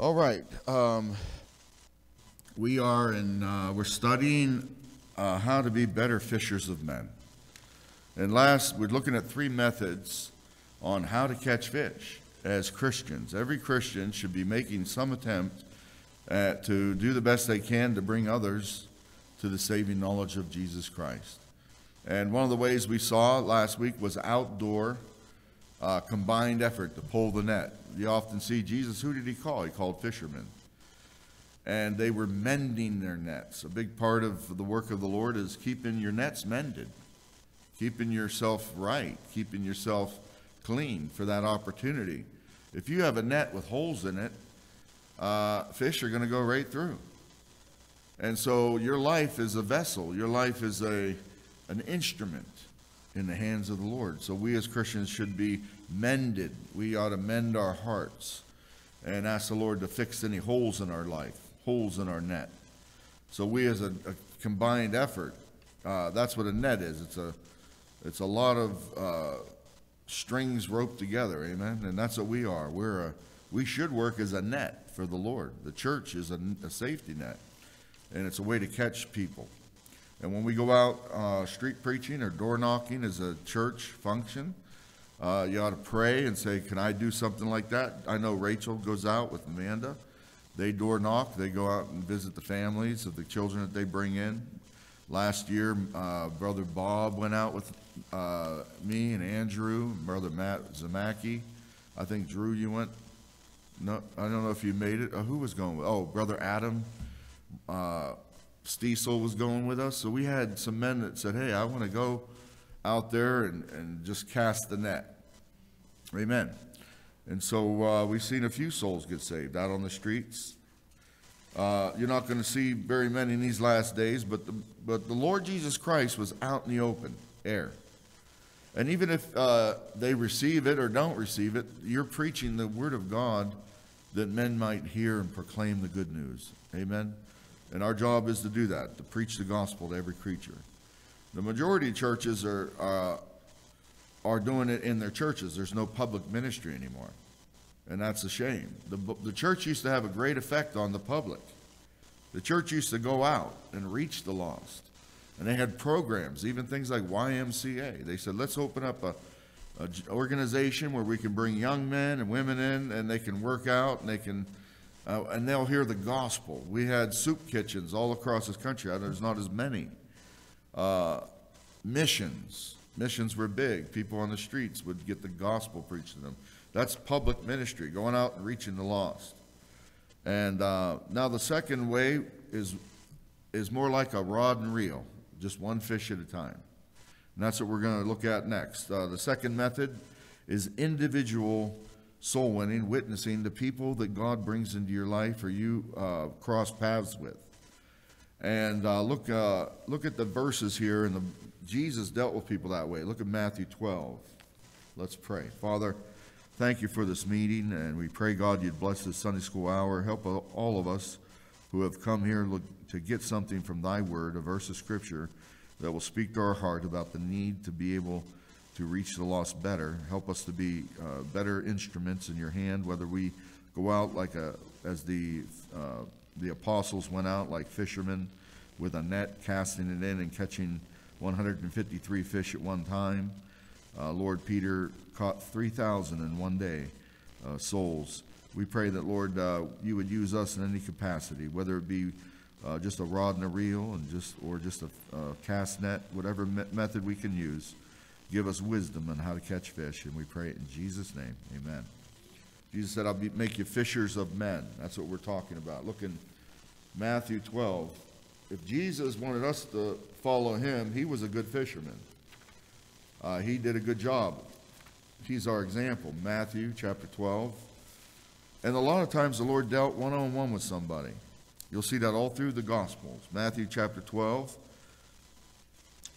All right. Um, we are in, uh, we're studying uh, how to be better fishers of men. And last, we're looking at three methods on how to catch fish as Christians. Every Christian should be making some attempt at, to do the best they can to bring others to the saving knowledge of Jesus Christ. And one of the ways we saw last week was outdoor uh, combined effort to pull the net. You often see Jesus, who did he call? He called fishermen. And they were mending their nets. A big part of the work of the Lord is keeping your nets mended, keeping yourself right, keeping yourself clean for that opportunity. If you have a net with holes in it, uh, fish are going to go right through. And so your life is a vessel. Your life is a, an instrument in the hands of the Lord. So we as Christians should be mended. We ought to mend our hearts and ask the Lord to fix any holes in our life, holes in our net. So we as a, a combined effort, uh, that's what a net is. It's a, it's a lot of uh, strings roped together, amen? And that's what we are. We're a, we should work as a net for the Lord. The church is a, a safety net, and it's a way to catch people. And when we go out uh, street preaching or door knocking as a church function, uh, you ought to pray and say, Can I do something like that? I know Rachel goes out with Amanda. They door knock, they go out and visit the families of the children that they bring in. Last year, uh, Brother Bob went out with uh, me and Andrew, Brother Matt Zamaki. I think Drew, you went. No, I don't know if you made it. Uh, who was going with? Oh, Brother Adam. Stiesel was going with us. So we had some men that said, hey, I want to go out there and, and just cast the net. Amen. And so uh, we've seen a few souls get saved out on the streets. Uh, you're not going to see very many in these last days, but the, but the Lord Jesus Christ was out in the open air. And even if uh, they receive it or don't receive it, you're preaching the Word of God that men might hear and proclaim the good news. Amen. And our job is to do that, to preach the gospel to every creature. The majority of churches are, uh, are doing it in their churches. There's no public ministry anymore. And that's a shame. The, the church used to have a great effect on the public. The church used to go out and reach the lost. And they had programs, even things like YMCA. They said, let's open up a, a organization where we can bring young men and women in and they can work out and they can uh, and they'll hear the gospel. We had soup kitchens all across this country. There's not as many. Uh, missions. Missions were big. People on the streets would get the gospel preached to them. That's public ministry, going out and reaching the lost. And uh, now the second way is, is more like a rod and reel, just one fish at a time. And that's what we're going to look at next. Uh, the second method is individual soul winning, witnessing the people that God brings into your life or you uh, cross paths with. And uh, look, uh, look at the verses here, and the, Jesus dealt with people that way. Look at Matthew 12. Let's pray. Father, thank you for this meeting, and we pray, God, you'd bless this Sunday school hour. Help all of us who have come here to get something from thy word, a verse of scripture that will speak to our heart about the need to be able to reach the lost better. Help us to be uh, better instruments in your hand, whether we go out like a, as the, uh, the apostles went out like fishermen with a net, casting it in and catching 153 fish at one time. Uh, Lord Peter caught 3,000 in one day, uh, souls. We pray that, Lord, uh, you would use us in any capacity, whether it be uh, just a rod and a reel and just, or just a cast net, whatever me method we can use. Give us wisdom on how to catch fish, and we pray it in Jesus' name. Amen. Jesus said, I'll be, make you fishers of men. That's what we're talking about. Look in Matthew 12. If Jesus wanted us to follow him, he was a good fisherman. Uh, he did a good job. He's our example. Matthew chapter 12. And a lot of times the Lord dealt one on one with somebody. You'll see that all through the Gospels. Matthew chapter 12.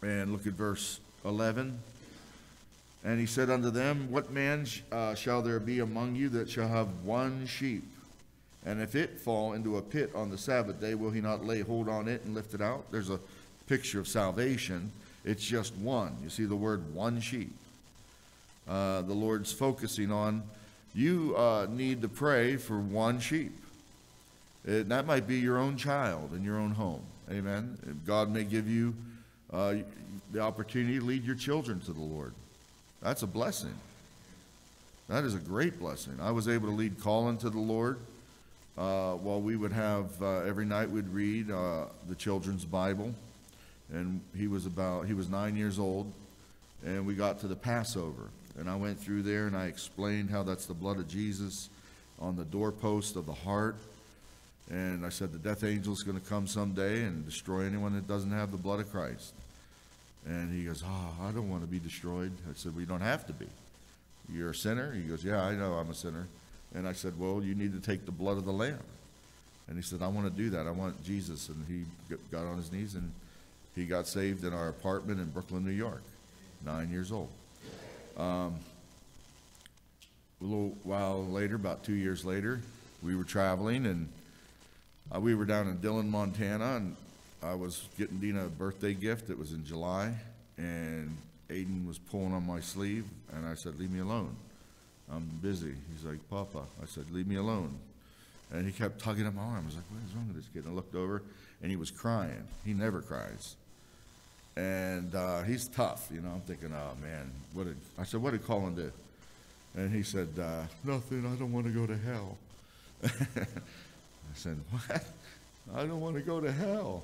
And look at verse 11. And he said unto them, What man uh, shall there be among you that shall have one sheep? And if it fall into a pit on the Sabbath day, will he not lay hold on it and lift it out? There's a picture of salvation. It's just one. You see the word one sheep. Uh, the Lord's focusing on you uh, need to pray for one sheep. It, that might be your own child in your own home. Amen. God may give you uh, the opportunity to lead your children to the Lord. That's a blessing. That is a great blessing. I was able to lead Colin to the Lord uh, while we would have, uh, every night we'd read uh, the children's Bible. And he was about, he was nine years old, and we got to the Passover. And I went through there and I explained how that's the blood of Jesus on the doorpost of the heart. And I said, the death angel is going to come someday and destroy anyone that doesn't have the blood of Christ. And he goes, Oh, I don't want to be destroyed. I said, Well, you don't have to be. You're a sinner? He goes, Yeah, I know I'm a sinner. And I said, Well, you need to take the blood of the Lamb. And he said, I want to do that. I want Jesus. And he got on his knees and he got saved in our apartment in Brooklyn, New York, nine years old. Um, a little while later, about two years later, we were traveling and uh, we were down in Dillon, Montana, and I was getting Dina a birthday gift. It was in July, and Aiden was pulling on my sleeve, and I said, "Leave me alone. I'm busy." He's like, "Papa," I said, "Leave me alone." And he kept tugging at my arm. I was like, "What is wrong with this kid?" And I looked over, and he was crying. He never cries, and uh, he's tough. You know, I'm thinking, "Oh man, what did?" I said, "What did Colin do?" And he said, uh, "Nothing. I don't want to go to hell." I said, What? I don't want to go to hell.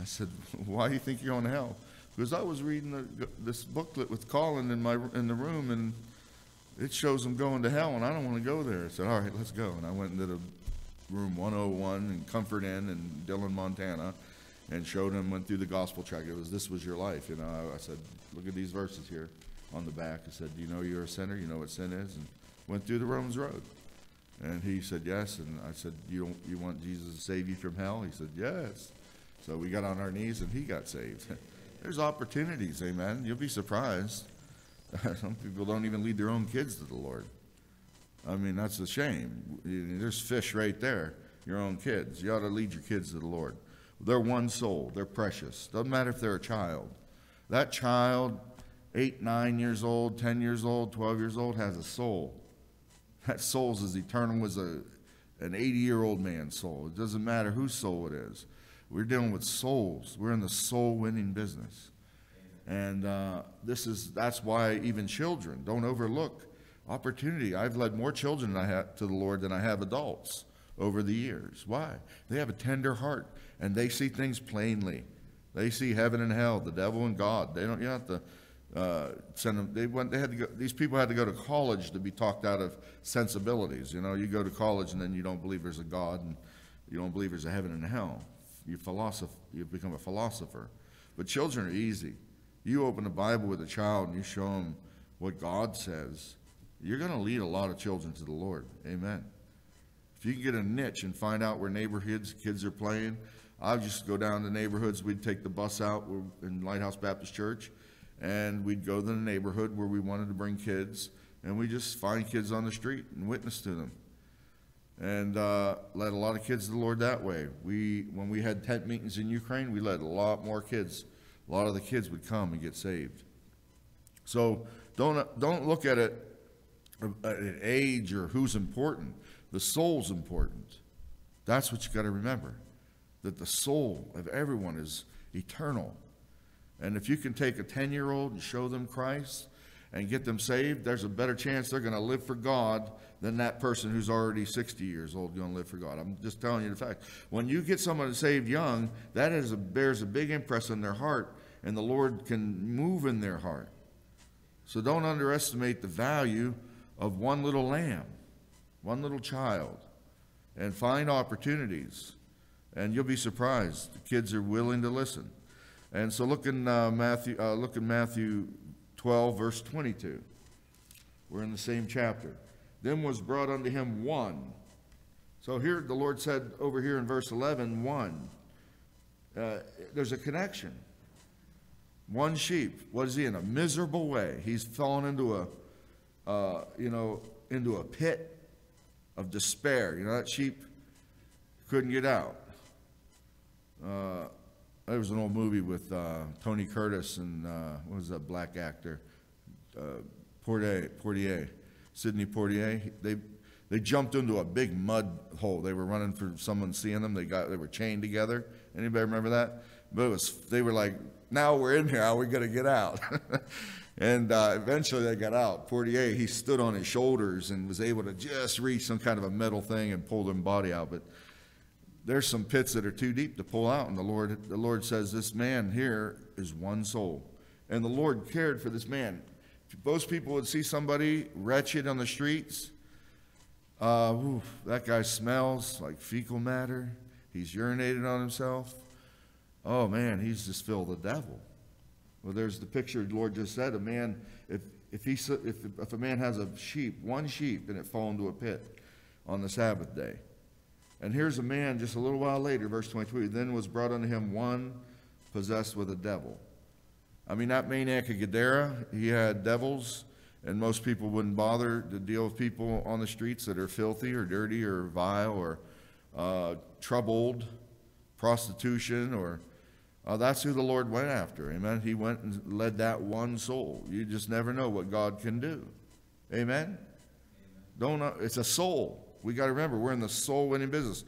I said, Why do you think you're going to hell? Because I was reading the, this booklet with Colin in, my, in the room, and it shows him going to hell, and I don't want to go there. I said, All right, let's go. And I went into the room 101 and Comfort Inn in Dillon, Montana, and showed him, went through the gospel track. It was, This was your life. You know, I, I said, Look at these verses here on the back. I said, Do you know you're a sinner? You know what sin is? And went through the Romans Road. And he said, yes. And I said, you don't, you want Jesus to save you from hell? He said, yes. So we got on our knees and he got saved. There's opportunities, amen. You'll be surprised. Some people don't even lead their own kids to the Lord. I mean, that's a shame. There's fish right there, your own kids. You ought to lead your kids to the Lord. They're one soul, they're precious. Doesn't matter if they're a child. That child, eight, nine years old, 10 years old, 12 years old, has a soul. That soul's as eternal as a, an 80 year old man's soul. It doesn't matter whose soul it is. We're dealing with souls. We're in the soul winning business. And uh, this is that's why even children don't overlook opportunity. I've led more children I have, to the Lord than I have adults over the years. Why? They have a tender heart and they see things plainly. They see heaven and hell, the devil and God. They don't you have to uh, send them. They went. They had to go. These people had to go to college to be talked out of sensibilities. You know, you go to college and then you don't believe there's a God and you don't believe there's a heaven and hell. You philosoph. You become a philosopher. But children are easy. You open the Bible with a child and you show them what God says. You're going to lead a lot of children to the Lord. Amen. If you can get a niche and find out where neighborhoods kids are playing, I just go down to neighborhoods. We'd take the bus out in Lighthouse Baptist Church and we'd go to the neighborhood where we wanted to bring kids, and we just find kids on the street and witness to them, and uh, led a lot of kids to the Lord that way. We, when we had tent meetings in Ukraine, we led a lot more kids. A lot of the kids would come and get saved. So don't don't look at it at age or who's important. The soul's important. That's what you got to remember. That the soul of everyone is eternal. And if you can take a 10 year old and show them Christ and get them saved, there's a better chance they're going to live for God than that person who's already 60 years old going to live for God. I'm just telling you the fact. When you get someone saved young, that is a, bears a big impress on their heart, and the Lord can move in their heart. So don't underestimate the value of one little lamb, one little child, and find opportunities. And you'll be surprised. The kids are willing to listen. And so look in uh, Matthew, uh, look in Matthew 12, verse 22. We're in the same chapter. Then was brought unto him one. So here the Lord said over here in verse 11, one. Uh, there's a connection. One sheep. What is he in? A miserable way. He's fallen into a, uh, you know, into a pit of despair. You know, that sheep couldn't get out. Uh, there was an old movie with uh, Tony Curtis and uh, what was that black actor, uh, Poitier, Poitier, Sidney Poitier. They they jumped into a big mud hole. They were running for someone seeing them. They got they were chained together. Anybody remember that? But it was they were like, now we're in here. How are we gonna get out? and uh, eventually they got out. Poitier he stood on his shoulders and was able to just reach some kind of a metal thing and pull their body out. But there's some pits that are too deep to pull out, and the Lord the Lord says this man here is one soul, and the Lord cared for this man. Most people would see somebody wretched on the streets uh, oof, that guy smells like fecal matter. He's urinated on himself. Oh man, he's just filled with the devil. Well, there's the picture the Lord just said. A man, if if he if if a man has a sheep, one sheep, and it fall into a pit on the Sabbath day, and here's a man just a little while later, verse 22. Then was brought unto him one possessed with a devil. I mean, that maniac of Gadara, he had devils and most people wouldn't bother to deal with people on the streets that are filthy or dirty or vile or uh, troubled, prostitution, or uh, that's who the Lord went after. Amen. He went and led that one soul. You just never know what God can do. Amen. Don't. Uh, it's a soul. We got to remember we're in the soul winning business.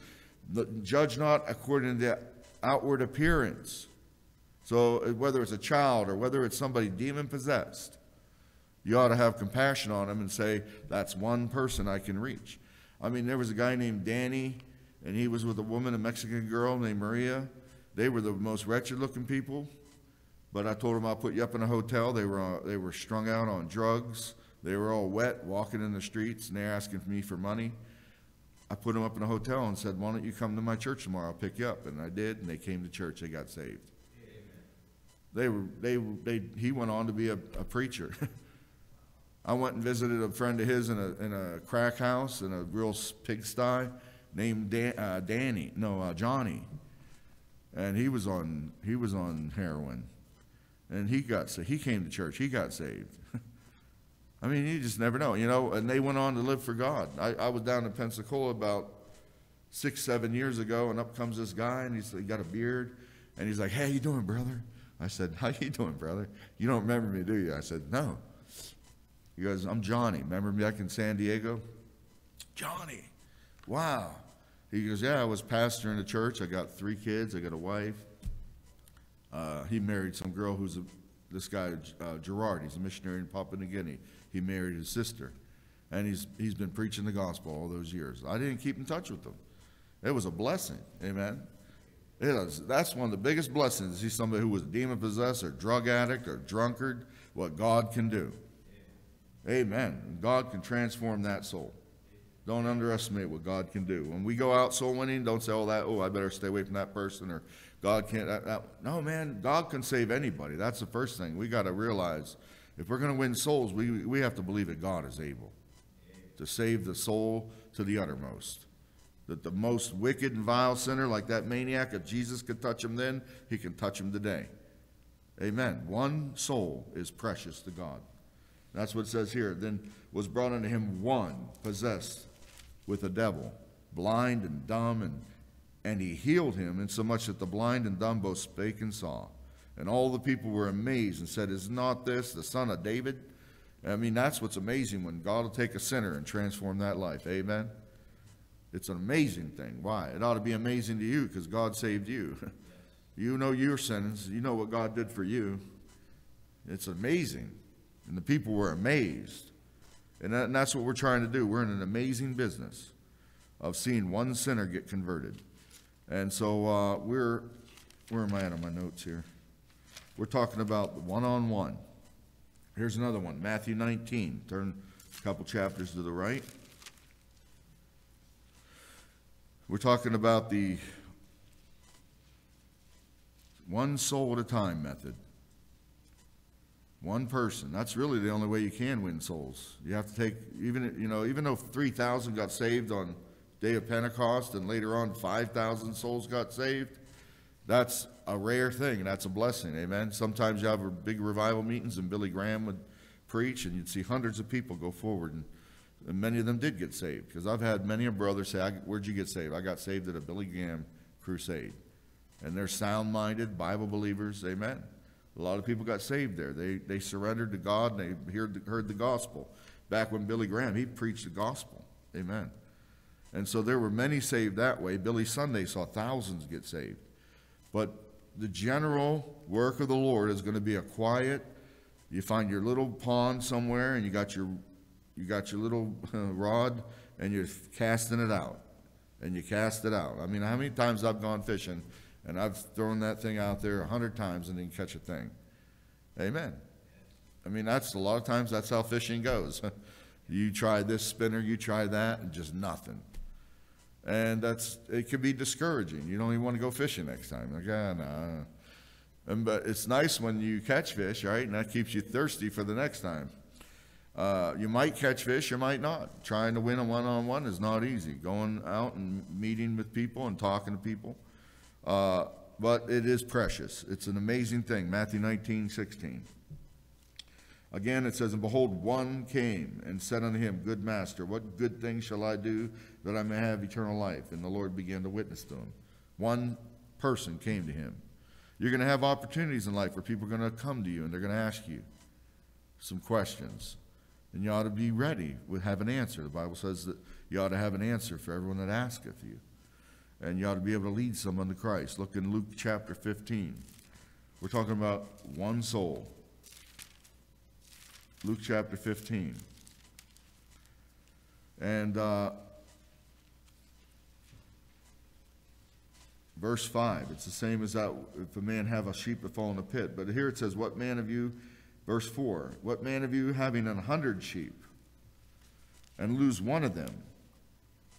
Judge not according to the outward appearance. So uh, whether it's a child or whether it's somebody demon possessed, you ought to have compassion on them and say, that's one person I can reach. I mean, there was a guy named Danny, and he was with a woman, a Mexican girl named Maria. They were the most wretched looking people. But I told them I'll put you up in a hotel. They were, uh, they were strung out on drugs. They were all wet, walking in the streets, and they're asking me for money. I put them up in a hotel and said, why don't you come to my church tomorrow? I'll pick you up. And I did, and they came to church. They got saved. Amen. They were, they, they, he went on to be a, a preacher. I went and visited a friend of his in a, in a crack house in a real pigsty named Dan, uh, Danny, no, uh, Johnny. And he was on, he was on heroin. And he got, so he came to church, he got saved. I mean, you just never know, you know, and they went on to live for God. I, I was down in Pensacola about six, seven years ago, and up comes this guy, and he's he got a beard, and he's like, hey, you doing, brother? I said, how you doing, brother? You don't remember me, do you? I said, no. He goes, I'm Johnny. Remember me back in San Diego? Johnny. Wow. He goes, Yeah, I was pastor in a church. I got three kids. I got a wife. Uh, he married some girl who's a, this guy, uh, Gerard. He's a missionary in Papua New Guinea. He married his sister. And he's, he's been preaching the gospel all those years. I didn't keep in touch with him. It was a blessing. Amen. It is, that's one of the biggest blessings to see somebody who was demon possessed or drug addict or drunkard, what God can do. Amen. God can transform that soul. Don't underestimate what God can do. When we go out soul winning, don't say, oh, that, oh, I better stay away from that person or God can't. That, that. No, man, God can save anybody. That's the first thing. We got to realize if we're going to win souls, we, we have to believe that God is able to save the soul to the uttermost. That the most wicked and vile sinner, like that maniac, if Jesus could touch him then, he can touch him today. Amen. One soul is precious to God. That's what it says here. Then was brought unto him one possessed with a devil, blind and dumb, and, and he healed him, insomuch that the blind and dumb both spake and saw. And all the people were amazed and said, Is not this the son of David? I mean, that's what's amazing when God will take a sinner and transform that life. Amen? It's an amazing thing. Why? It ought to be amazing to you because God saved you. you know your sins. You know what God did for you. It's amazing. And the people were amazed. And, that, and that's what we're trying to do. We're in an amazing business of seeing one sinner get converted. And so uh, we're, where am I at on my notes here? We're talking about one on one. Here's another one Matthew 19. Turn a couple chapters to the right. We're talking about the one soul at a time method. One person. That's really the only way you can win souls. You have to take, even, you know, even though 3,000 got saved on day of Pentecost and later on 5,000 souls got saved, that's a rare thing. And that's a blessing. Amen. Sometimes you have big revival meetings and Billy Graham would preach and you'd see hundreds of people go forward and, and many of them did get saved. Because I've had many a brother say, where'd you get saved? I got saved at a Billy Graham crusade. And they're sound-minded, Bible believers. Amen. A lot of people got saved there. They, they surrendered to God and they heard the, heard the gospel. Back when Billy Graham, he preached the gospel. Amen. And so there were many saved that way. Billy Sunday saw thousands get saved. But the general work of the Lord is going to be a quiet. You find your little pond somewhere, and you got your you got your little uh, rod, and you're casting it out, and you cast it out. I mean, how many times I've gone fishing, and I've thrown that thing out there a hundred times and didn't catch a thing. Amen. I mean, that's a lot of times that's how fishing goes. you try this spinner, you try that, and just nothing. And that's it can be discouraging. You don't even want to go fishing next time. Like, ah, nah. And, but it's nice when you catch fish, right? And that keeps you thirsty for the next time. Uh, you might catch fish, you might not. Trying to win a one-on-one is not easy. Going out and meeting with people and talking to people. Uh, but it is precious. It's an amazing thing. Matthew 19, 16. Again, it says, And behold, one came and said unto him, Good master, what good thing shall I do that I may have eternal life? And the Lord began to witness to him. One person came to him. You're going to have opportunities in life where people are going to come to you and they're going to ask you some questions. And you ought to be ready with have an answer. The Bible says that you ought to have an answer for everyone that asketh you. And you ought to be able to lead someone to Christ. Look in Luke chapter 15. We're talking about one soul. Luke chapter 15. And uh, verse 5, it's the same as that if a man have a sheep that fall in a pit. But here it says, What man of you, verse 4, what man of you having an hundred sheep and lose one of them,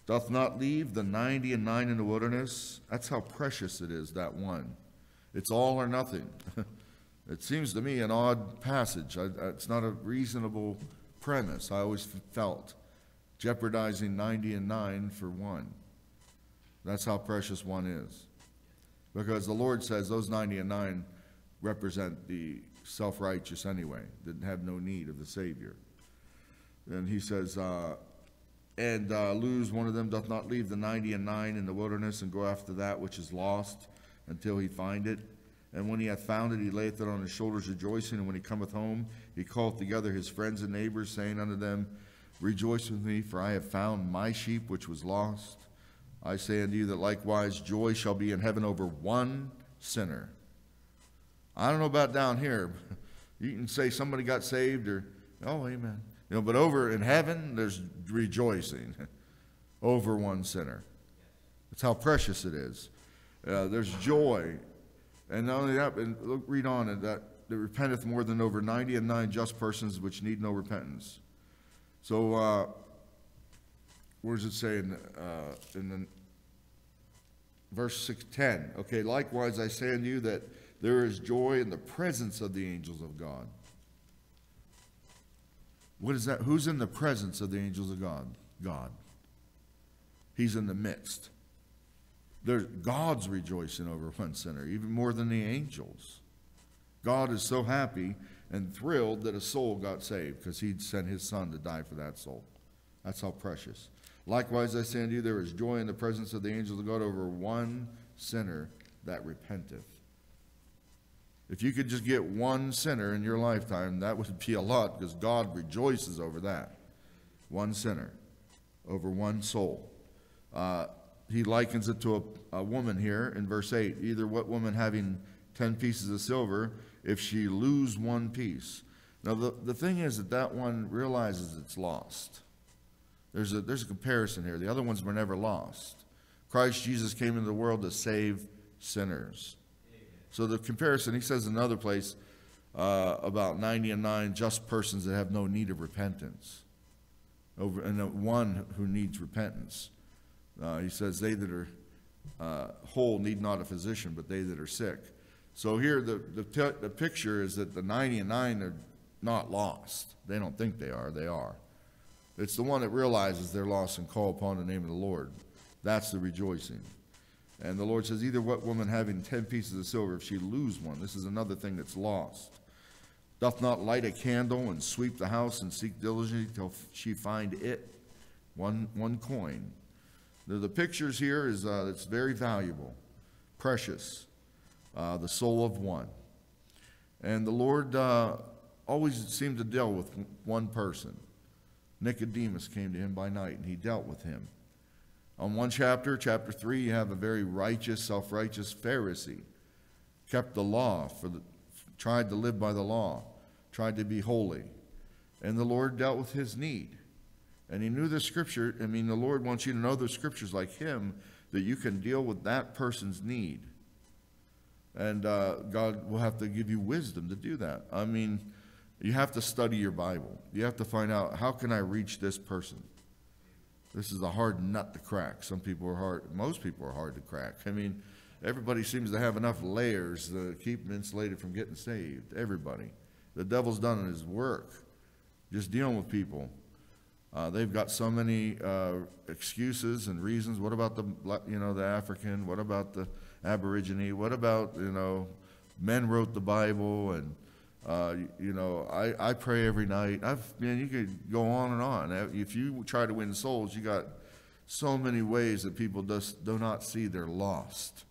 doth not leave the ninety and nine in the wilderness? That's how precious it is, that one. It's all or nothing. It seems to me an odd passage. I, it's not a reasonable premise, I always felt. Jeopardizing 90 and 9 for one. That's how precious one is. Because the Lord says those 90 and 9 represent the self righteous anyway, that have no need of the Savior. And he says, uh, and uh, lose one of them doth not leave the 90 and 9 in the wilderness and go after that which is lost until he find it. And when he hath found it, he layeth it on his shoulders, rejoicing. And when he cometh home, he calleth together his friends and neighbors, saying unto them, Rejoice with me, for I have found my sheep which was lost. I say unto you that likewise joy shall be in heaven over one sinner. I don't know about down here. You can say somebody got saved or, oh, amen. You know, but over in heaven, there's rejoicing over one sinner. That's how precious it is. Uh, there's joy and not only that, and look, read on it, that, that repenteth more than over ninety and nine just persons which need no repentance. So, uh, where does it say in, uh, in the verse six ten? Okay, likewise I say unto you that there is joy in the presence of the angels of God. What is that? Who's in the presence of the angels of God? God. He's in the midst. There's, God's rejoicing over one sinner, even more than the angels. God is so happy and thrilled that a soul got saved because he'd sent his son to die for that soul. That's how precious. Likewise, I say unto you, there is joy in the presence of the angels of God over one sinner that repenteth. If you could just get one sinner in your lifetime, that would be a lot because God rejoices over that. One sinner over one soul. Uh, he likens it to a, a woman here in verse 8. Either what woman having 10 pieces of silver, if she lose one piece. Now, the, the thing is that that one realizes it's lost. There's a, there's a comparison here. The other ones were never lost. Christ Jesus came into the world to save sinners. So the comparison, he says in another place uh, about 90 and 9 just persons that have no need of repentance, over, and one who needs repentance. Uh, he says, They that are uh, whole need not a physician, but they that are sick. So here, the, the, the picture is that the 90 and 9 are not lost. They don't think they are, they are. It's the one that realizes they're lost and call upon the name of the Lord. That's the rejoicing. And the Lord says, Either what woman having 10 pieces of silver, if she lose one, this is another thing that's lost, doth not light a candle and sweep the house and seek diligently till she find it, one, one coin. The, the pictures here is uh, it's very valuable, precious, uh, the soul of one. And the Lord uh, always seemed to deal with one person. Nicodemus came to him by night, and he dealt with him. On one chapter, chapter 3, you have a very righteous, self righteous Pharisee, kept the law, for the, tried to live by the law, tried to be holy. And the Lord dealt with his need. And he knew the scripture. I mean, the Lord wants you to know the scriptures like him that you can deal with that person's need. And uh, God will have to give you wisdom to do that. I mean, you have to study your Bible. You have to find out how can I reach this person? This is a hard nut to crack. Some people are hard, most people are hard to crack. I mean, everybody seems to have enough layers to keep them insulated from getting saved. Everybody. The devil's done his work just dealing with people. Uh, they've got so many uh, excuses and reasons. What about the, you know, the African? What about the Aborigine? What about, you know, men wrote the Bible and, uh, you know, I, I pray every night. I've, man, you could go on and on. If you try to win souls, you got so many ways that people just do not see they're lost.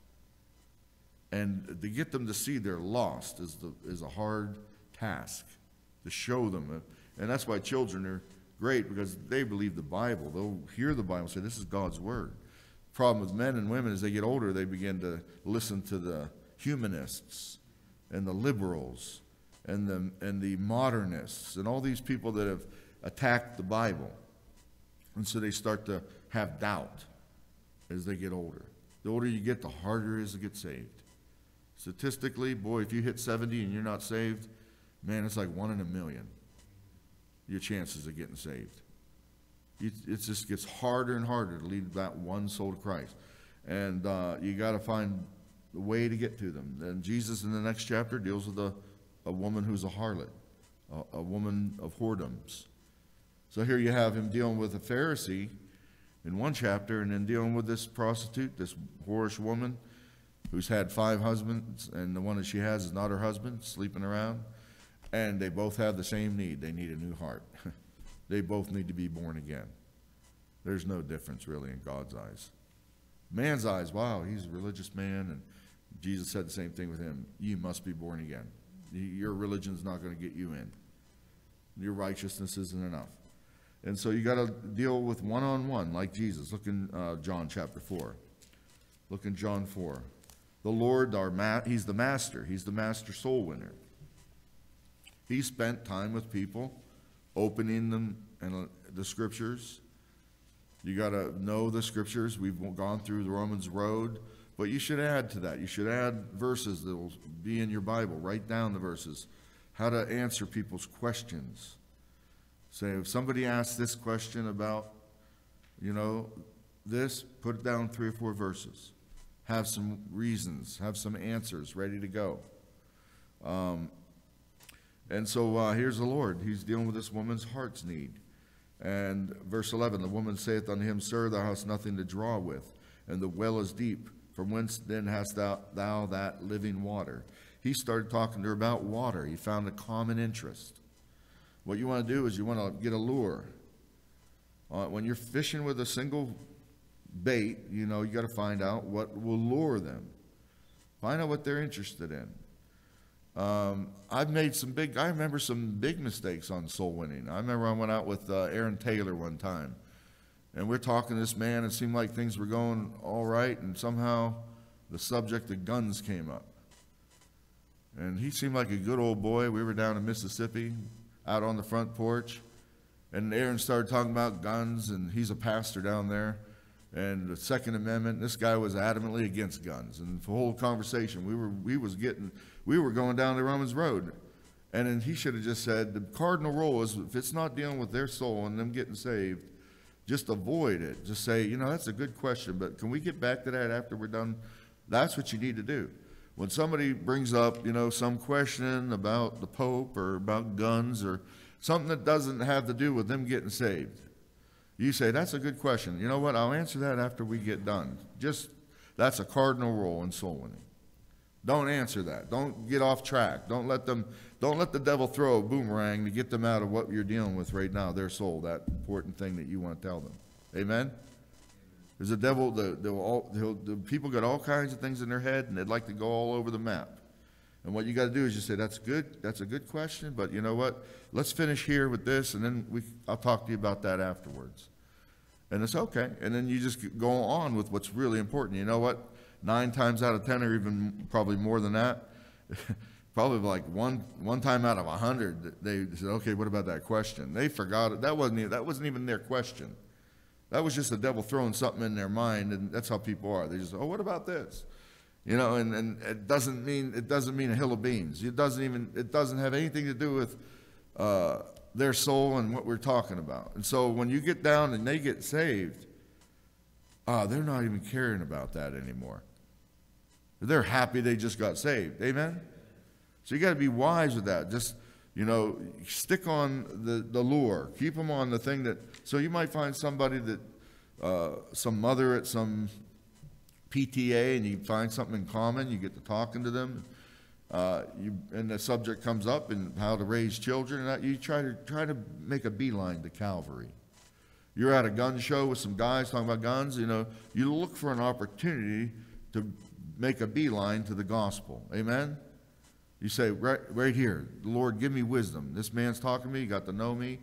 And to get them to see they're lost is, the, is a hard task to show them. And that's why children are great because they believe the Bible. They'll hear the Bible and say, This is God's Word. Problem with men and women as they get older, they begin to listen to the humanists and the liberals and the, and the modernists and all these people that have attacked the Bible. And so they start to have doubt as they get older. The older you get, the harder it is to get saved. Statistically, boy, if you hit 70 and you're not saved, man, it's like one in a million your chances of getting saved. It, it just gets harder and harder to lead that one soul to Christ. And uh, you got to find a way to get to them. And Jesus in the next chapter deals with a, a woman who's a harlot, a, a woman of whoredoms. So here you have him dealing with a Pharisee in one chapter and then dealing with this prostitute, this whorish woman who's had five husbands, and the one that she has is not her husband, sleeping around. And they both have the same need. They need a new heart. they both need to be born again. There's no difference really in God's eyes. Man's eyes, wow, he's a religious man, and Jesus said the same thing with him. You must be born again. Your religion's not going to get you in. Your righteousness isn't enough. And so you got to deal with one on one, like Jesus. Look in uh, John chapter 4. Look in John 4. The Lord, our ma- He's the master. He's the master soul winner. He spent time with people, opening them and uh, the scriptures. You got to know the scriptures. We've gone through the Romans road, but you should add to that. You should add verses that will be in your Bible. Write down the verses. How to answer people's questions. Say, if somebody asks this question about, you know, this, put down three or four verses. Have some reasons, have some answers ready to go. Um, and so uh, here's the Lord. He's dealing with this woman's heart's need. And verse 11 the woman saith unto him, Sir, thou hast nothing to draw with, and the well is deep. From whence then hast thou, thou that living water? He started talking to her about water. He found a common interest. What you want to do is you want to get a lure. Uh, when you're fishing with a single bait, you know, you got to find out what will lure them. Find out what they're interested in. Um, I've made some big, I remember some big mistakes on soul winning. I remember I went out with uh, Aaron Taylor one time, and we're talking to this man, it seemed like things were going all right, and somehow the subject of guns came up. And he seemed like a good old boy. We were down in Mississippi, out on the front porch, and Aaron started talking about guns, and he's a pastor down there and the Second Amendment. This guy was adamantly against guns, and the whole conversation we were we was getting we were going down the Romans Road, and then he should have just said the cardinal rule is if it's not dealing with their soul and them getting saved, just avoid it. Just say you know that's a good question, but can we get back to that after we're done? That's what you need to do. When somebody brings up you know some question about the Pope or about guns or something that doesn't have to do with them getting saved you say, that's a good question. You know what? I'll answer that after we get done. Just, that's a cardinal rule in soul winning. Don't answer that. Don't get off track. Don't let them, don't let the devil throw a boomerang to get them out of what you're dealing with right now, their soul, that important thing that you want to tell them. Amen? There's a devil, the, the, the people got all kinds of things in their head and they'd like to go all over the map. And what you got to do is you say, that's good, that's a good question, but you know what? Let's finish here with this, and then we, I'll talk to you about that afterwards. And it's okay. And then you just go on with what's really important. You know what? Nine times out of ten, or even probably more than that, probably like one one time out of a hundred, they said, "Okay, what about that question?" They forgot it. That wasn't even, that wasn't even their question. That was just the devil throwing something in their mind, and that's how people are. They just, "Oh, what about this?" You know, and, and it doesn't mean it doesn't mean a hill of beans. It doesn't even it doesn't have anything to do with uh, their soul and what we're talking about. And so when you get down and they get saved, ah, they're not even caring about that anymore. They're happy they just got saved. Amen? So you got to be wise with that. Just, you know, stick on the, the lure. Keep them on the thing that, so you might find somebody that, uh, some mother at some PTA and you find something in common, you get to talking to them. Uh, you, and the subject comes up and how to raise children, and that, you try to try to make a beeline to Calvary. You're at a gun show with some guys talking about guns. You know, you look for an opportunity to make a beeline to the gospel. Amen? You say, right, right here, Lord, give me wisdom. This man's talking to me, you got to know me.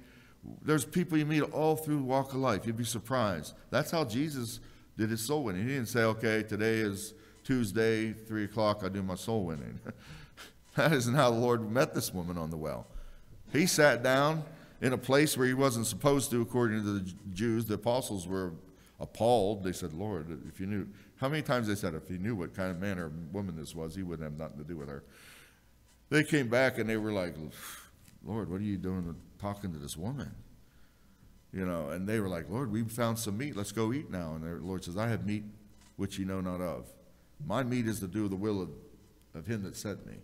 There's people you meet all through the walk of life. You'd be surprised. That's how Jesus did his soul winning. He didn't say, okay, today is Tuesday, 3 o'clock, I do my soul winning. that isn't how the Lord met this woman on the well. He sat down in a place where he wasn't supposed to, according to the Jews. The apostles were appalled. They said, Lord, if you knew, how many times they said, if he knew what kind of man or woman this was, he wouldn't have nothing to do with her. They came back and they were like, Lord, what are you doing talking to this woman? You know, and they were like, Lord, we found some meat. Let's go eat now. And the Lord says, I have meat which you know not of. My meat is to do the will of, of him that sent me.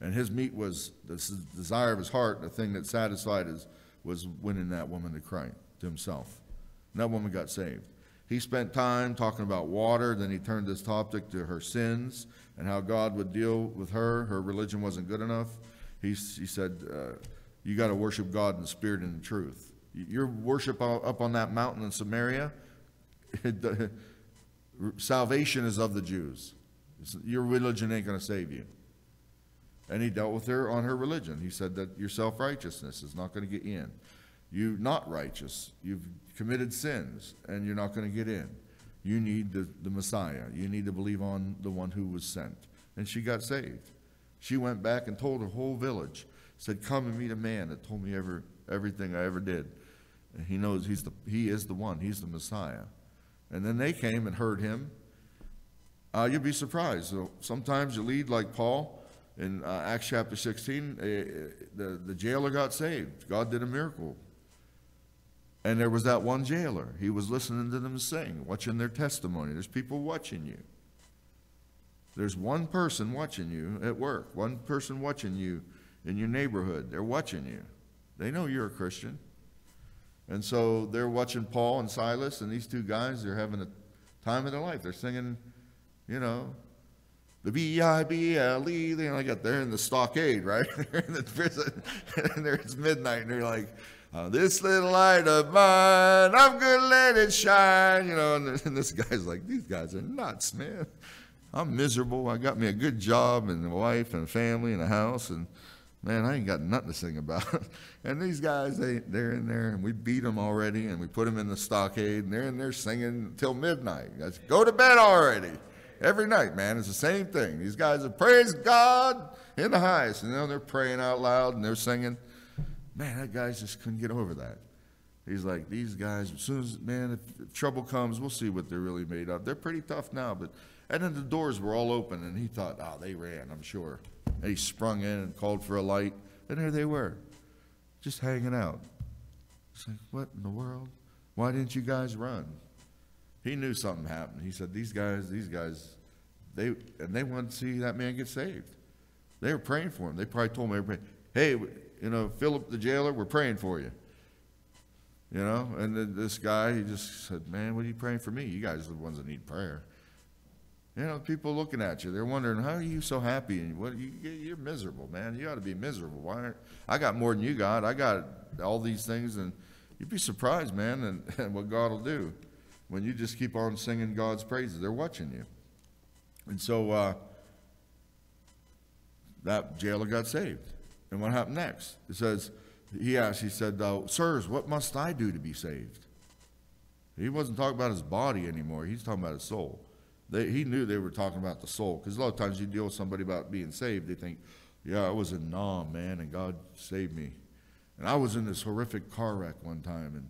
And his meat was the desire of his heart, the thing that satisfied his, was winning that woman to Christ, to himself. And that woman got saved. He spent time talking about water, then he turned this topic to her sins and how God would deal with her. Her religion wasn't good enough. He, he said, uh, You got to worship God in spirit and in truth. Your worship up on that mountain in Samaria, salvation is of the Jews. Your religion ain't going to save you. And he dealt with her on her religion. He said that your self righteousness is not going to get you in. You're not righteous. You've committed sins, and you're not going to get in. You need the, the Messiah. You need to believe on the one who was sent. And she got saved. She went back and told her whole village, said, Come and meet a man that told me ever, everything I ever did. And he knows he's the, he is the one, he's the Messiah. And then they came and heard him. Uh, you'll be surprised. So sometimes you lead like Paul in uh, Acts chapter 16. Uh, the, the jailer got saved. God did a miracle. And there was that one jailer. He was listening to them sing, watching their testimony. There's people watching you. There's one person watching you at work, one person watching you in your neighborhood. They're watching you. They know you're a Christian. And so they're watching Paul and Silas, and these two guys, they're having a time of their life. They're singing, you know, the B-I-B-L-E. They only got there in the stockade, right? they're in the prison, and it's midnight, and they're like, oh, this little light of mine, I'm gonna let it shine, you know. And, and this guy's like, these guys are nuts, man. I'm miserable. I got me a good job and a wife and a family and a house, and man, I ain't got nothing to sing about. and these guys, they, they're in there, and we beat them already, and we put them in the stockade, and they're in there singing until midnight. Guys, go to bed already. Every night, man, it's the same thing. These guys have praised God in the highest, and you know, they're praying out loud and they're singing. Man, that guy just couldn't get over that. He's like, these guys, as soon as, man, if, trouble comes, we'll see what they're really made of. They're pretty tough now, but, and then the doors were all open, and he thought, oh, they ran, I'm sure. And he sprung in and called for a light, and there they were, just hanging out. It's like, what in the world? Why didn't you guys run? He knew something happened. He said, these guys, these guys, they, and they wanted to see that man get saved. They were praying for him. They probably told him, hey, you know, Philip the jailer, we're praying for you. You know, and then this guy, he just said, man, what are you praying for me? You guys are the ones that need prayer. You know, people looking at you, they're wondering, how are you so happy? And what you, you're miserable, man. You ought to be miserable. Why aren't, I got more than you got. I got all these things, and you'd be surprised, man, and, and what God will do when you just keep on singing God's praises. They're watching you. And so uh, that jailer got saved. And what happened next? It says, he asked, he said, uh, Sirs, what must I do to be saved? He wasn't talking about his body anymore. He's talking about his soul. They, he knew they were talking about the soul. Because a lot of times you deal with somebody about being saved, they think, yeah, I was in Nam, man, and God saved me. And I was in this horrific car wreck one time, and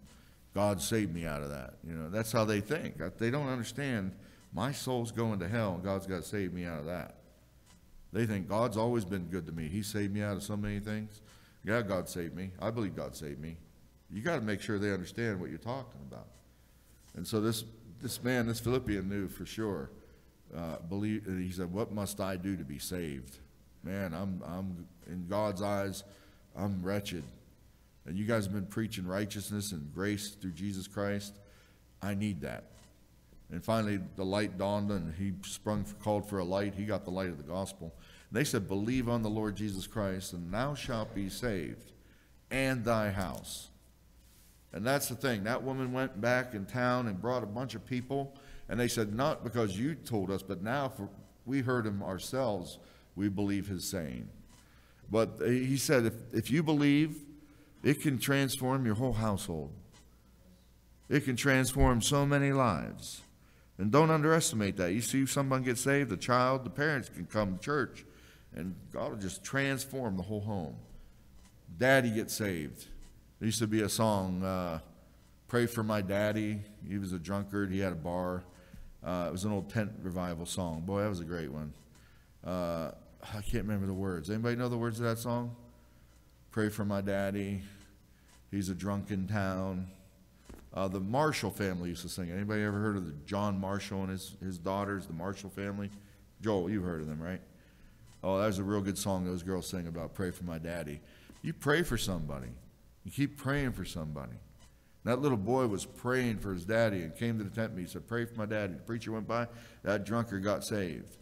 God saved me out of that. You know, that's how they think. They don't understand my soul's going to hell, and God's got to save me out of that. They think God's always been good to me. He saved me out of so many things. Yeah, God saved me. I believe God saved me. You got to make sure they understand what you're talking about. And so this this man, this Philippian, knew for sure. Uh, believe he said, "What must I do to be saved?" Man, I'm I'm in God's eyes, I'm wretched. And you guys have been preaching righteousness and grace through Jesus Christ. I need that. And finally, the light dawned, and he sprung, called for a light. He got the light of the gospel. They said, Believe on the Lord Jesus Christ, and thou shalt be saved, and thy house. And that's the thing. That woman went back in town and brought a bunch of people, and they said, Not because you told us, but now for, we heard him ourselves, we believe his saying. But he said, if, if you believe, it can transform your whole household. It can transform so many lives. And don't underestimate that. You see someone get saved, the child, the parents can come to church, and God will just transform the whole home. Daddy gets saved. There used to be a song, uh, Pray for My Daddy. He was a drunkard, he had a bar. Uh, it was an old tent revival song. Boy, that was a great one. Uh, I can't remember the words. Anybody know the words of that song? Pray for my daddy. He's a drunk in town. Uh, the Marshall family used to sing. Anybody ever heard of the John Marshall and his, his daughters, the Marshall family? Joel, you've heard of them, right? Oh, that was a real good song those girls sing about pray for my daddy. You pray for somebody. You keep praying for somebody. That little boy was praying for his daddy and came to the tent meeting. He said, Pray for my daddy. The preacher went by, that drunkard got saved.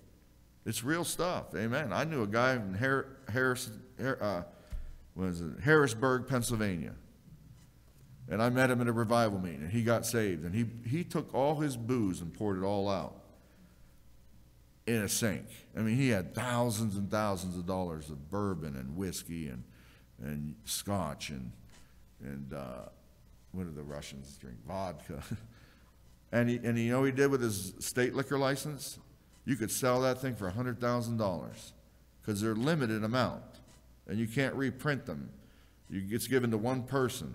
It's real stuff. Amen. I knew a guy in Harris, uh, was it, Harrisburg, Pennsylvania. And I met him at a revival meeting, and he got saved. And he, he took all his booze and poured it all out in a sink. I mean, he had thousands and thousands of dollars of bourbon and whiskey and, and scotch and, and uh, what do the Russians drink? Vodka. and, he, and you know he did with his state liquor license? You could sell that thing for $100,000 because they're limited amount and you can't reprint them. It's given to one person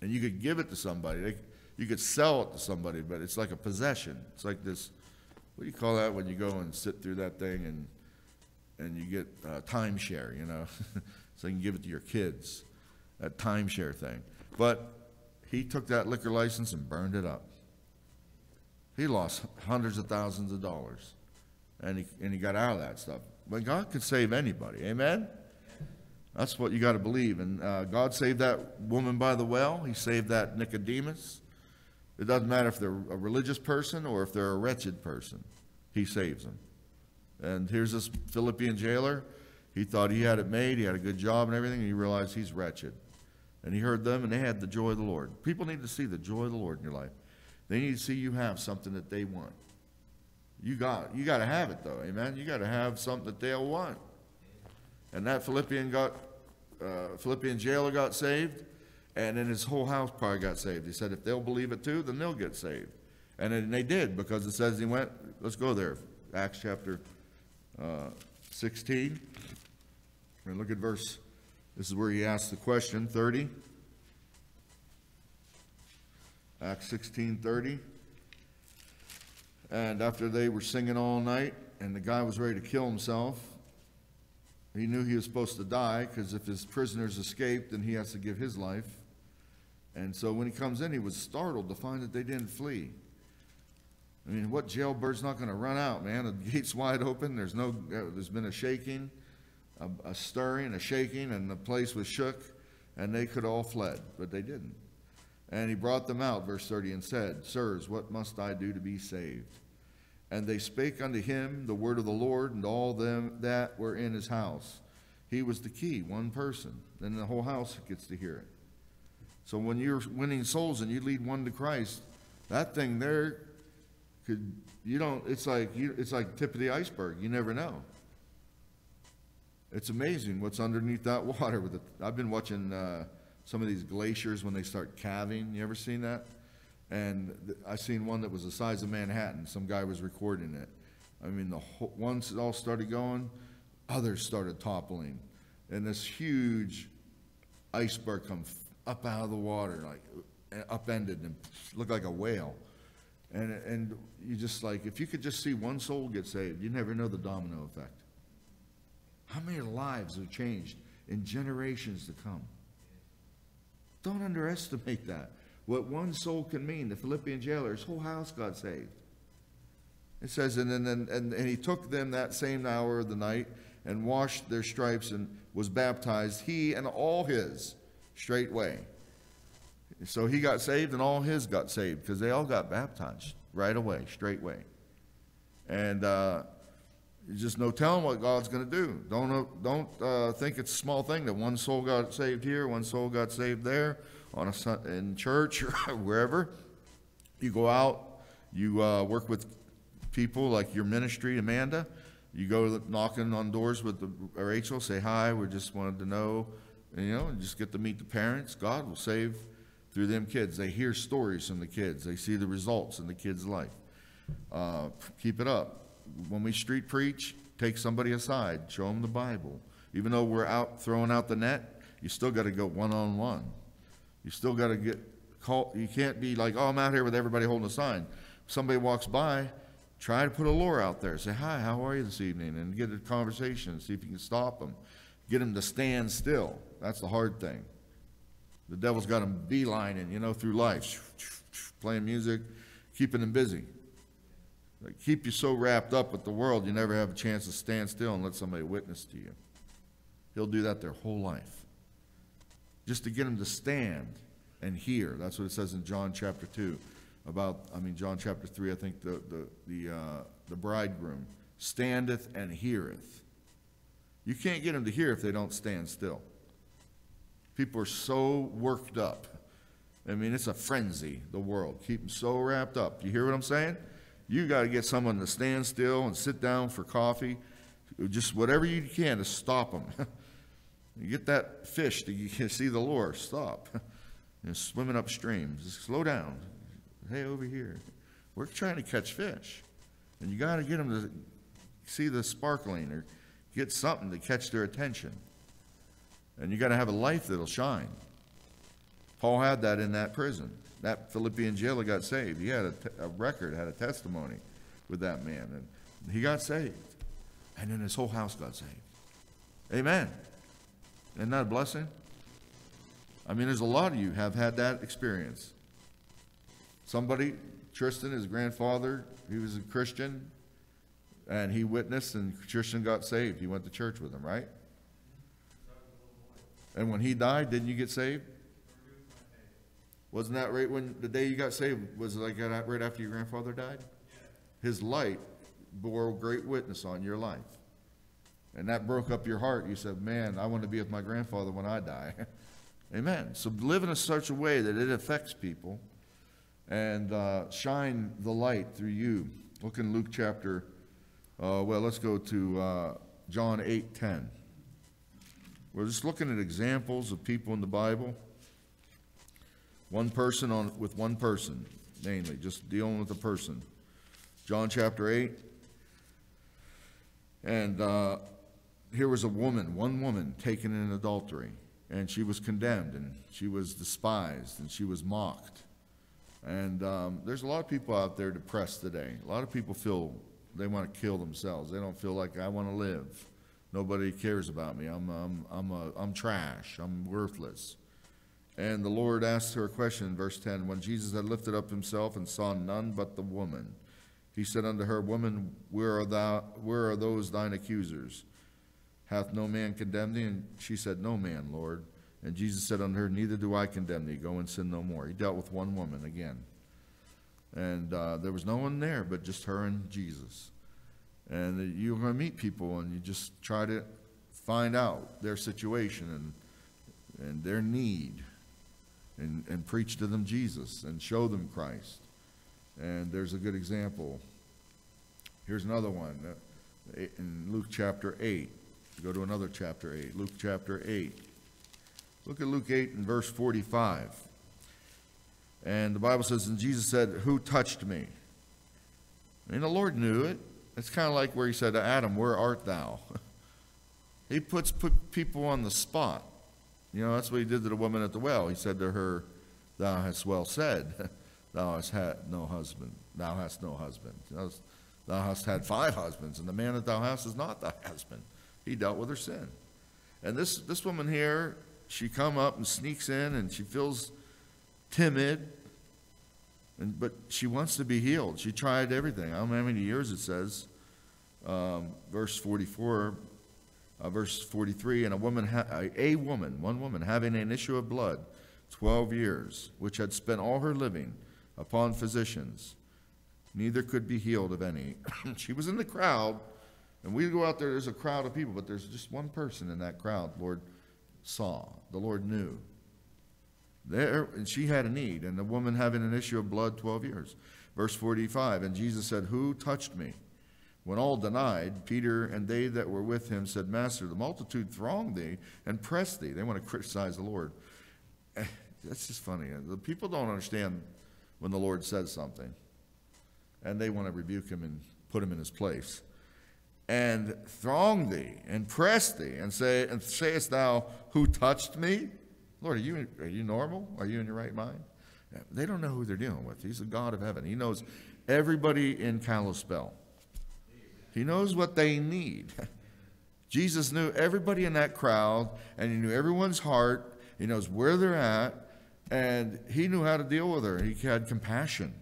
and you could give it to somebody. They, you could sell it to somebody, but it's like a possession. It's like this, what do you call that when you go and sit through that thing and, and you get uh, timeshare, you know? so you can give it to your kids, that timeshare thing. But he took that liquor license and burned it up. He lost hundreds of thousands of dollars, and he, and he got out of that stuff. But God could save anybody. Amen? That's what you got to believe. And uh, God saved that woman by the well. He saved that Nicodemus. It doesn't matter if they're a religious person or if they're a wretched person. He saves them. And here's this Philippian jailer. He thought he had it made. He had a good job and everything. And he realized he's wretched. And he heard them, and they had the joy of the Lord. People need to see the joy of the Lord in your life. They need to see you have something that they want. You got you got to have it though, amen. You got to have something that they'll want. And that Philippian got uh, Philippian jailer got saved, and then his whole house probably got saved. He said, if they'll believe it too, then they'll get saved. And then they did because it says he went. Let's go there, Acts chapter uh, 16, and look at verse. This is where he asks the question 30. Acts 16 30. And after they were singing all night, and the guy was ready to kill himself, he knew he was supposed to die because if his prisoners escaped, then he has to give his life. And so when he comes in, he was startled to find that they didn't flee. I mean, what jailbird's not going to run out, man? The gate's wide open. There's no. Uh, there's been a shaking, a, a stirring, a shaking, and the place was shook, and they could all fled, but they didn't. And he brought them out, verse 30, and said, Sirs, what must I do to be saved? And they spake unto him the word of the Lord, and all them that were in his house. He was the key, one person. Then the whole house gets to hear it. So when you're winning souls and you lead one to Christ, that thing there could you don't it's like you, it's like tip of the iceberg. You never know. It's amazing what's underneath that water with I've been watching, uh, some of these glaciers when they start calving. You ever seen that? And th- I seen one that was the size of Manhattan. Some guy was recording it. I mean, the whole, once it all started going, others started toppling. And this huge iceberg come up out of the water, like upended and looked like a whale. And, and you just like, if you could just see one soul get saved, you never know the domino effect. How many lives are changed in generations to come? Don't underestimate that. What one soul can mean. The Philippian jailer, his whole house got saved. It says, and and, and, and he took them that same hour of the night and washed their stripes and was baptized, he and all his, straightway. So he got saved and all his got saved because they all got baptized right away, straightway. And uh, just no telling what God's going to do. Don't, don't uh, think it's a small thing that one soul got saved here, one soul got saved there, on a in church or wherever. You go out, you uh, work with people like your ministry, Amanda. You go knocking on doors with the, Rachel, say hi. We just wanted to know, and, you know, and just get to meet the parents. God will save through them kids. They hear stories from the kids. They see the results in the kids' life. Uh, keep it up. When we street preach, take somebody aside, show them the Bible. Even though we're out throwing out the net, you still got to go one on one. You still got to get call. You can't be like, oh, I'm out here with everybody holding a sign. If somebody walks by, try to put a lure out there. Say, hi, how are you this evening? And get a conversation. See if you can stop them. Get them to stand still. That's the hard thing. The devil's got them beelining, you know, through life, playing music, keeping them busy. They keep you so wrapped up with the world, you never have a chance to stand still and let somebody witness to you. He'll do that their whole life. Just to get them to stand and hear. That's what it says in John chapter 2 about, I mean, John chapter 3, I think the, the, the, uh, the bridegroom standeth and heareth. You can't get them to hear if they don't stand still. People are so worked up. I mean, it's a frenzy, the world. Keep them so wrapped up. You hear what I'm saying? You got to get someone to stand still and sit down for coffee. Just whatever you can to stop them. you get that fish that you can see the lure. Stop. You're swimming upstream. Just slow down. Hey, over here. We're trying to catch fish. And you got to get them to see the sparkling or get something to catch their attention. And you got to have a life that'll shine. Paul had that in that prison. That Philippian jailer got saved. He had a, a record, had a testimony with that man, and he got saved. And then his whole house got saved. Amen. Isn't that a blessing? I mean, there's a lot of you have had that experience. Somebody, Tristan, his grandfather, he was a Christian, and he witnessed, and Tristan got saved. He went to church with him, right? And when he died, didn't you get saved? Wasn't that right when the day you got saved? Was it like right after your grandfather died? His light bore great witness on your life. And that broke up your heart. You said, Man, I want to be with my grandfather when I die. Amen. So live in a such a way that it affects people and uh, shine the light through you. Look in Luke chapter, uh, well, let's go to uh, John 8 10. We're just looking at examples of people in the Bible. One person on with one person, mainly, just dealing with a person. John chapter 8. And uh, here was a woman, one woman taken in adultery, and she was condemned, and she was despised, and she was mocked. And um, there's a lot of people out there depressed today. A lot of people feel they want to kill themselves. They don't feel like I want to live. Nobody cares about me. I'm, I'm, I'm, a, I'm trash. I'm worthless. And the Lord asked her a question in verse 10 When Jesus had lifted up himself and saw none but the woman, he said unto her, Woman, where are, thou, where are those thine accusers? Hath no man condemned thee? And she said, No man, Lord. And Jesus said unto her, Neither do I condemn thee. Go and sin no more. He dealt with one woman again. And uh, there was no one there but just her and Jesus. And you're going to meet people and you just try to find out their situation and, and their need and, and preach to them Jesus and show them Christ. And there's a good example. Here's another one uh, in Luke chapter 8. Go to another chapter 8, Luke chapter 8. Look at Luke 8 and verse 45. And the Bible says, And Jesus said, Who touched me? And the Lord knew it. It's kind of like where he said to Adam, Where art thou? he puts put people on the spot. You know, that's what he did to the woman at the well. He said to her, Thou hast well said, Thou hast had no husband. Thou hast no husband. Thou hast had five husbands, and the man that thou hast is not thy husband. He dealt with her sin. And this, this woman here, she come up and sneaks in, and she feels timid, and, but she wants to be healed. She tried everything. I don't know how many years it says. Um, verse 44, uh, verse 43, and a woman, a woman, one woman, having an issue of blood, 12 years, which had spent all her living upon physicians, neither could be healed of any. she was in the crowd, and we go out there, there's a crowd of people, but there's just one person in that crowd, Lord saw. The Lord knew. There, and she had a need, and the woman having an issue of blood 12 years. Verse 45, and Jesus said, Who touched me? When all denied, Peter and they that were with him said, Master, the multitude throng thee and press thee. They want to criticize the Lord. Eh, that's just funny. The people don't understand when the Lord says something, and they want to rebuke him and put him in his place. And throng thee and press thee and say, and sayest thou, Who touched me? Lord, are you, are you normal? Are you in your right mind? They don't know who they're dealing with. He's the God of heaven. He knows everybody in Kalispell. He knows what they need. Jesus knew everybody in that crowd, and he knew everyone's heart. He knows where they're at, and he knew how to deal with her. He had compassion.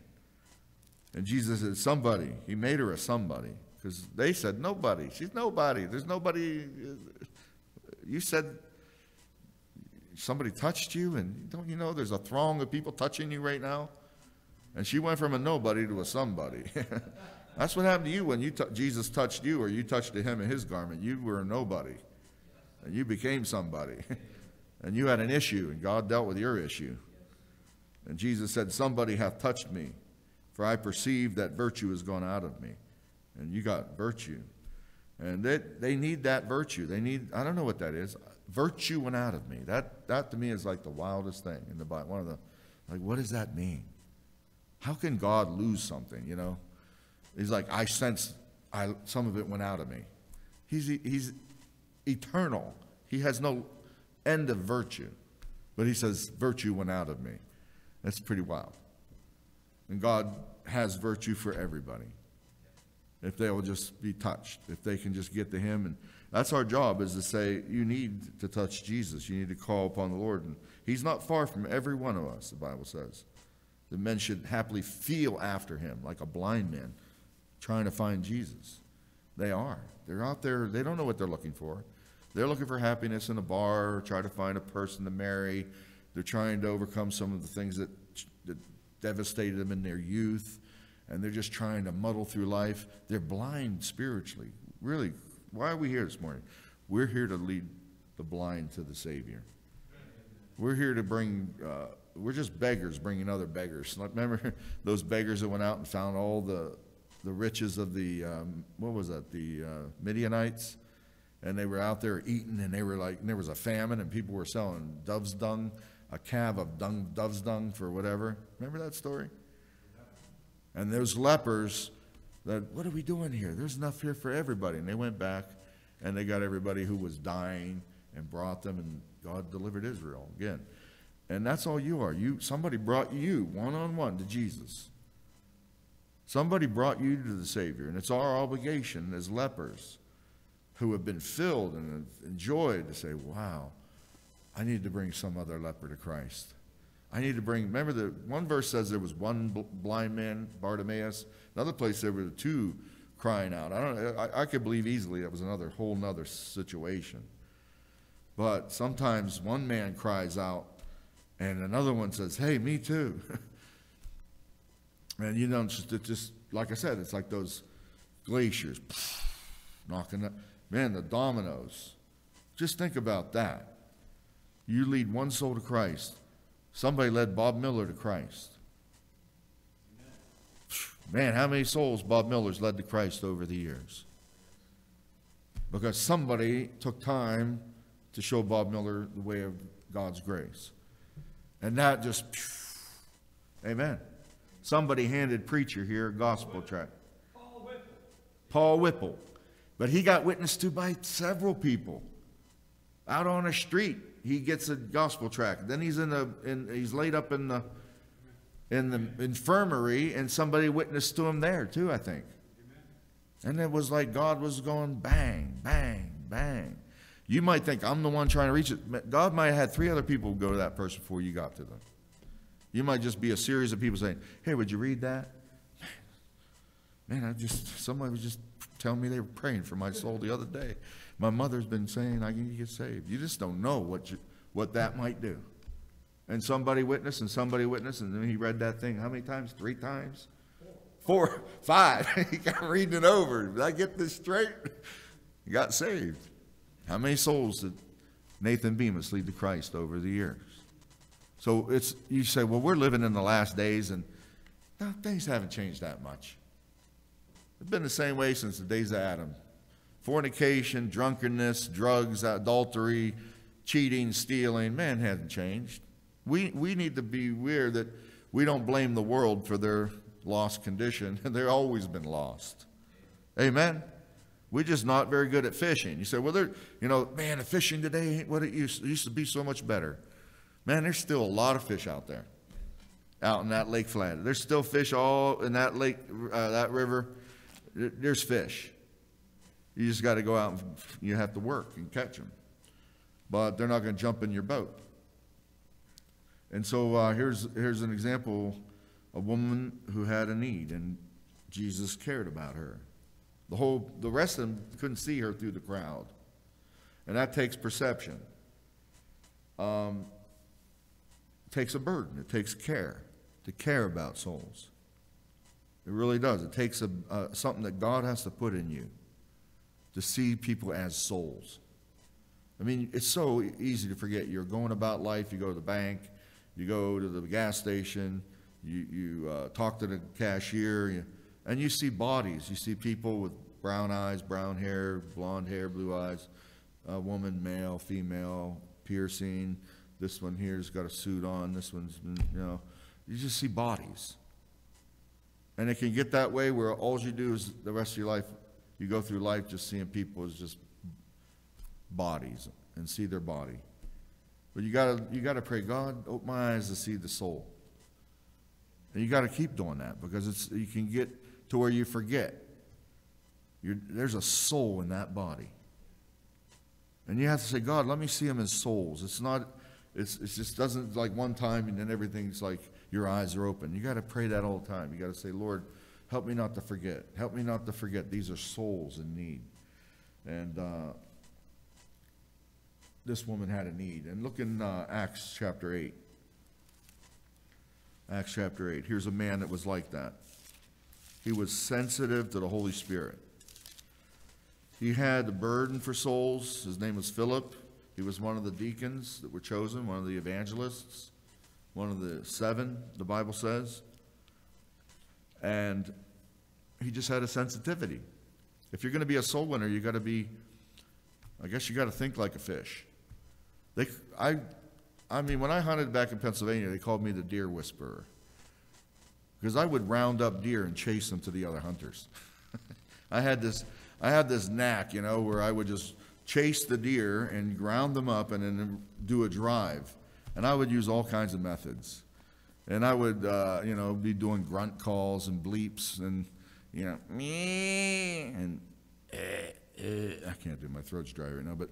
And Jesus said, Somebody. He made her a somebody. Because they said, Nobody. She's nobody. There's nobody. You said somebody touched you, and don't you know there's a throng of people touching you right now? And she went from a nobody to a somebody. That's what happened to you when you Jesus touched you or you touched him in his garment. You were a nobody, and you became somebody. and you had an issue, and God dealt with your issue. And Jesus said, Somebody hath touched me, for I perceive that virtue is gone out of me. And you got virtue. And they, they need that virtue. They need, I don't know what that is virtue went out of me. That, that to me is like the wildest thing in the Bible. One of the, like, what does that mean? How can God lose something, you know? He's like, I sense I, some of it went out of me. He's, he's eternal. He has no end of virtue. But he says, virtue went out of me. That's pretty wild. And God has virtue for everybody. If they will just be touched, if they can just get to him and that's our job is to say, you need to touch Jesus. You need to call upon the Lord. And he's not far from every one of us, the Bible says. The men should happily feel after him like a blind man trying to find Jesus. They are. They're out there, they don't know what they're looking for. They're looking for happiness in a bar, or try to find a person to marry. They're trying to overcome some of the things that, that devastated them in their youth, and they're just trying to muddle through life. They're blind spiritually, really why are we here this morning? We're here to lead the blind to the Savior. We're here to bring, uh, we're just beggars bringing other beggars. Remember those beggars that went out and found all the, the riches of the, um, what was that, the uh, Midianites? And they were out there eating, and they were like, and there was a famine, and people were selling dove's dung, a calf of dung, dove's dung for whatever. Remember that story? And those lepers that, what are we doing here? There's enough here for everybody. And they went back and they got everybody who was dying and brought them, and God delivered Israel again. And that's all you are. You somebody brought you one on one to Jesus. Somebody brought you to the Savior, and it's our obligation as lepers who have been filled and enjoyed to say, Wow, I need to bring some other leper to Christ. I need to bring, remember the one verse says there was one blind man, Bartimaeus. Another place there were two crying out. I don't I, I could believe easily that was another whole nother situation. But sometimes one man cries out and another one says, Hey, me too. and you know, just, it just like I said, it's like those glaciers knocking up. Man, the dominoes. Just think about that. You lead one soul to Christ Somebody led Bob Miller to Christ. Man, how many souls Bob Miller's led to Christ over the years? because somebody took time to show Bob Miller the way of God's grace. And that just, amen. Somebody handed preacher here a gospel tract. Paul Whipple. Paul Whipple. But he got witnessed to by several people. Out on a street, he gets a gospel tract. Then he's in the, in, he's laid up in the, in the infirmary, and somebody witnessed to him there too, I think. And it was like God was going bang, bang, bang. You might think I'm the one trying to reach it. God might have had three other people go to that person before you got to them. You might just be a series of people saying, Hey, would you read that? Man, I just, somebody was just telling me they were praying for my soul the other day. My mother's been saying I can get saved. You just don't know what, you, what that might do. And somebody witnessed, and somebody witnessed, and then he read that thing how many times? Three times? Four, five. he got reading it over. Did I get this straight? He got saved. How many souls did Nathan Bemis lead to Christ over the years? So it's you say, well, we're living in the last days, and no, things haven't changed that much. It's been the same way since the days of Adam. Fornication, drunkenness, drugs, adultery, cheating, stealing, man hasn't changed. We, we need to be aware that we don't blame the world for their lost condition. They've always been lost. Amen? We're just not very good at fishing. You say, well, you know, man, the fishing today ain't what it used, it used to be so much better. Man, there's still a lot of fish out there, out in that lake flat. There's still fish all in that lake, uh, that river. There's fish. You just got to go out and you have to work and catch them. But they're not going to jump in your boat. And so uh, here's, here's an example a woman who had a need, and Jesus cared about her. The whole, the rest of them couldn't see her through the crowd, and that takes perception. Um, it takes a burden. It takes care to care about souls. It really does. It takes a, uh, something that God has to put in you to see people as souls. I mean, it's so easy to forget. You're going about life. You go to the bank. You go to the gas station you, you uh, talk to the cashier, you, and you see bodies. You see people with brown eyes, brown hair, blonde hair, blue eyes, a woman, male, female, piercing. This one here's got a suit on. This one's, you know, you just see bodies. And it can get that way where all you do is the rest of your life, you go through life just seeing people as just bodies and see their body. But you gotta, you gotta pray, God, open my eyes to see the soul. And you got to keep doing that because it's, you can get to where you forget. You're, there's a soul in that body. And you have to say, God, let me see them as souls. It's not, it's, it just doesn't like one time and then everything's like your eyes are open. You got to pray that all the time. You got to say, Lord, help me not to forget. Help me not to forget. These are souls in need. And uh, this woman had a need. And look in uh, Acts chapter 8. Acts chapter 8. Here's a man that was like that. He was sensitive to the Holy Spirit. He had a burden for souls. His name was Philip. He was one of the deacons that were chosen, one of the evangelists, one of the seven, the Bible says. And he just had a sensitivity. If you're going to be a soul winner, you got to be, I guess you got to think like a fish. They, I I mean, when I hunted back in Pennsylvania, they called me the deer whisperer. Because I would round up deer and chase them to the other hunters. I had this I had this knack, you know, where I would just chase the deer and ground them up and then do a drive. And I would use all kinds of methods. And I would, uh, you know, be doing grunt calls and bleeps and, you know, me and eh, eh. I can't do my throat's dry right now, but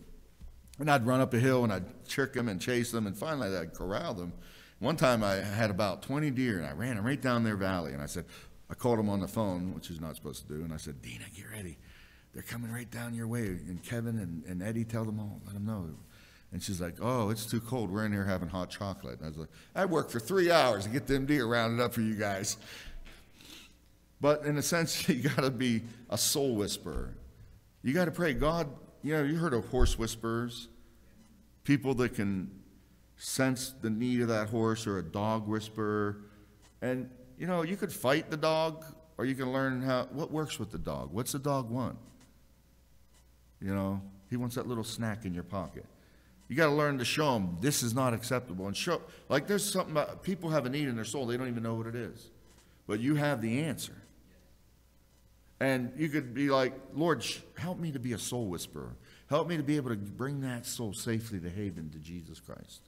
and I'd run up a hill and I'd trick them and chase them, and finally I'd corral them. One time I had about 20 deer, and I ran them right down their valley. And I said, I called them on the phone, which is not supposed to do, and I said, Dina, get ready. They're coming right down your way. And Kevin and, and Eddie, tell them all, let them know. And she's like, oh, it's too cold. We're in here having hot chocolate. And I was like, I worked for three hours to get them deer rounded up for you guys. But in a sense, you got to be a soul whisperer. You got to pray, God, you know, you heard of horse whisperers? People that can sense the need of that horse or a dog whisperer. And, you know, you could fight the dog or you can learn how, what works with the dog. What's the dog want? You know, he wants that little snack in your pocket. You got to learn to show them this is not acceptable and show like there's something about people have a need in their soul they don't even know what it is, but you have the answer. And you could be like, Lord, help me to be a soul whisperer. Help me to be able to bring that soul safely to haven to Jesus Christ.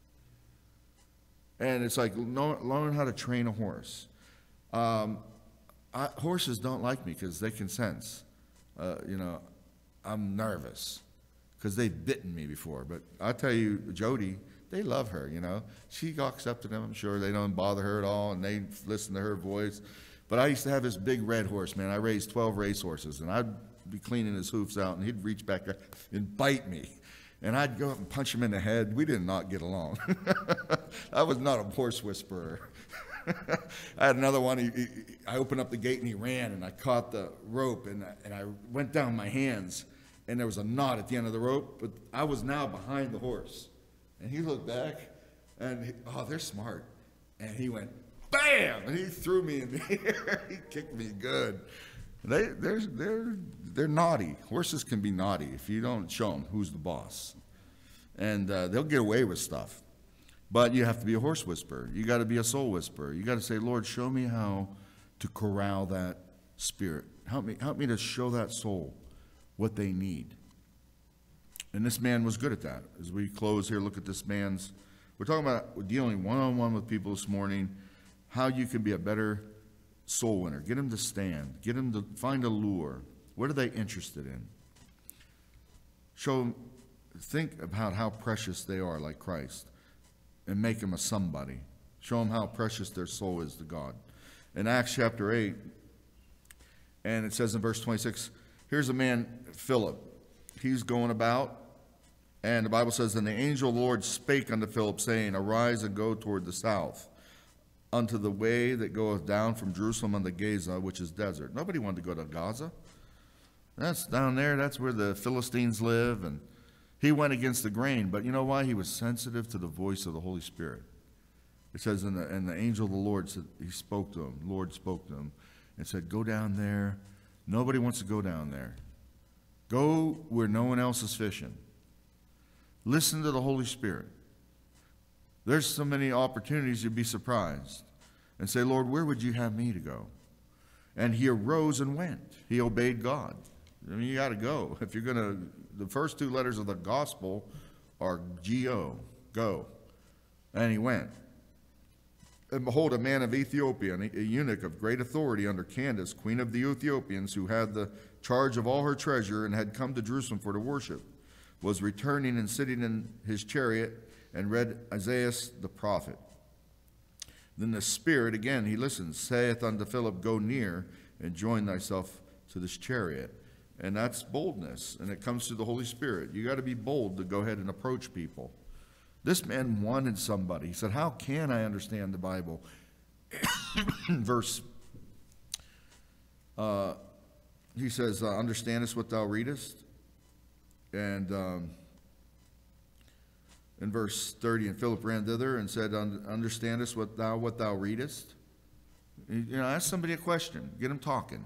And it's like learn how to train a horse. Um, I, horses don't like me because they can sense, uh, you know, I'm nervous because they've bitten me before. But I tell you, Jody, they love her, you know. She walks up to them, I'm sure they don't bother her at all, and they listen to her voice. But I used to have this big red horse, man. I raised 12 race horses, and I'd be cleaning his hoofs out, and he'd reach back and bite me. And I'd go up and punch him in the head. We did not get along. I was not a horse whisperer. I had another one. He, he, I opened up the gate and he ran, and I caught the rope, and, and I went down my hands, and there was a knot at the end of the rope, but I was now behind the horse. And he looked back, and he, oh, they're smart. And he went, bam! And he threw me in the air. he kicked me good. They, they're, they're, they're naughty. Horses can be naughty if you don't show them who's the boss. And uh, they'll get away with stuff. But you have to be a horse whisperer. You got to be a soul whisperer. You got to say, Lord, show me how to corral that spirit. Help me, help me to show that soul what they need. And this man was good at that. As we close here, look at this man's. We're talking about dealing one on one with people this morning, how you can be a better soul winner. Get them to stand, get them to find a lure. What are they interested in? Show them, think about how precious they are, like Christ and make them a somebody. Show them how precious their soul is to God. In Acts chapter 8, and it says in verse 26, here's a man, Philip. He's going about, and the Bible says, And the angel of the Lord spake unto Philip, saying, Arise and go toward the south, unto the way that goeth down from Jerusalem unto Gaza, which is desert. Nobody wanted to go to Gaza. That's down there, that's where the Philistines live, and he went against the grain, but you know why? He was sensitive to the voice of the Holy Spirit. It says, and the, and the angel of the Lord said, he spoke to him, Lord spoke to him, and said, Go down there. Nobody wants to go down there. Go where no one else is fishing. Listen to the Holy Spirit. There's so many opportunities you'd be surprised and say, Lord, where would you have me to go? And he arose and went. He obeyed God. I mean, you got to go. If you're going to, the first two letters of the gospel are G-O, go. And he went. Um, and behold, a man of Ethiopia, a eunuch of great authority under Candace, queen of the Ethiopians, who had the charge of all her treasure and had come to Jerusalem for to worship, was returning and sitting in his chariot and read Isaiah the prophet. Then the Spirit, again, he listens, saith unto Philip, Go near and join thyself to this chariot. And that's boldness, and it comes through the Holy Spirit. You got to be bold to go ahead and approach people. This man wanted somebody. He said, How can I understand the Bible? Verse, uh, he says, uh, Understandest what thou readest? And um, in verse 30, and Philip ran thither and said, Understandest what thou, what thou readest? You know, ask somebody a question. Get them talking.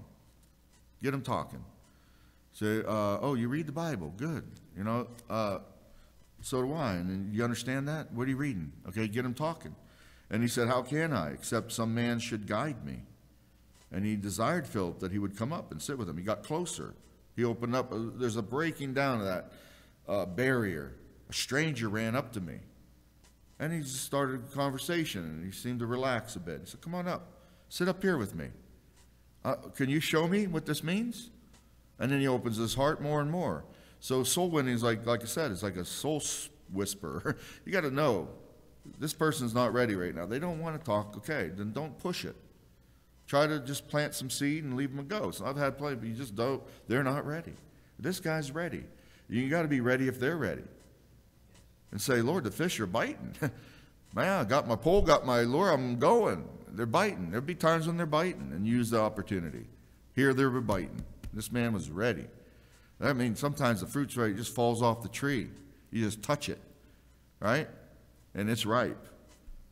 Get them talking. Say, uh, oh, you read the Bible. Good. You know, uh, so do I. And you understand that? What are you reading? Okay, get him talking. And he said, How can I, except some man should guide me? And he desired Philip that he would come up and sit with him. He got closer. He opened up. Uh, there's a breaking down of that uh, barrier. A stranger ran up to me. And he just started a conversation, and he seemed to relax a bit. He said, Come on up. Sit up here with me. Uh, can you show me what this means? And then he opens his heart more and more. So soul winning is like, like I said, it's like a soul whisperer. you got to know this person's not ready right now. They don't want to talk. Okay, then don't push it. Try to just plant some seed and leave them go. So I've had plenty, but you just don't. They're not ready. This guy's ready. You got to be ready if they're ready. And say, Lord, the fish are biting. Man, I got my pole, got my lure, I'm going. They're biting. There'll be times when they're biting and use the opportunity. Here they're biting. This man was ready. That means sometimes the fruit's it just falls off the tree. You just touch it, right? And it's ripe.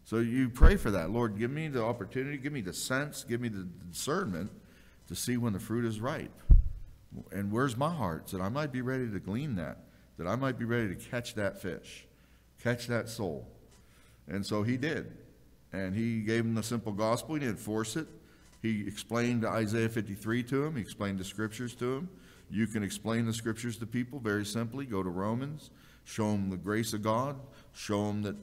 So you pray for that. Lord, give me the opportunity, give me the sense, give me the discernment to see when the fruit is ripe. And where's my heart? That I might be ready to glean that, that I might be ready to catch that fish, catch that soul. And so he did. And he gave him the simple gospel. He didn't force it. He explained Isaiah 53 to him. He explained the scriptures to him. You can explain the scriptures to people very simply. Go to Romans, show them the grace of God, show them that